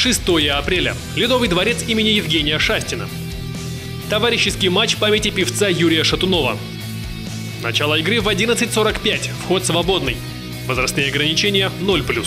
6 апреля. Ледовый дворец имени Евгения Шастина. Товарищеский матч памяти певца Юрия Шатунова. Начало игры в 11.45. Вход свободный. Возрастные ограничения 0+.